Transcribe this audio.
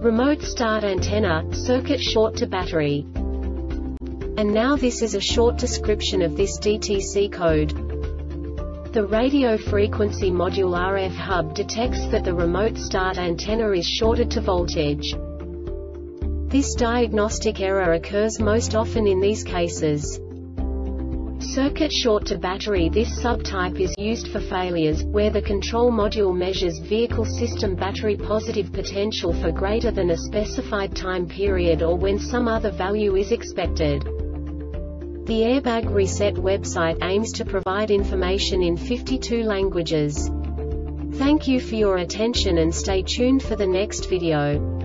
Remote start antenna, circuit short to battery. And now this is a short description of this DTC code. The radio frequency module RF hub detects that the remote start antenna is shorted to voltage. This diagnostic error occurs most often in these cases. Circuit short to battery This subtype is used for failures, where the control module measures vehicle system battery positive potential for greater than a specified time period or when some other value is expected. The Airbag Reset website aims to provide information in 52 languages. Thank you for your attention and stay tuned for the next video.